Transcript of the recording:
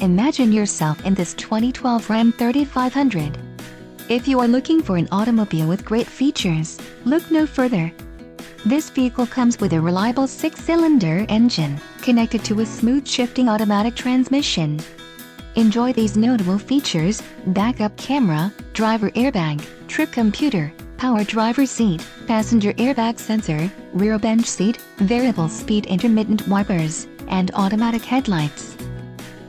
Imagine yourself in this 2012 Ram 3500. If you are looking for an automobile with great features, look no further. This vehicle comes with a reliable six-cylinder engine, connected to a smooth shifting automatic transmission. Enjoy these notable features, backup camera, driver airbag, trip computer, power driver seat, passenger airbag sensor, rear bench seat, variable speed intermittent wipers, and automatic headlights.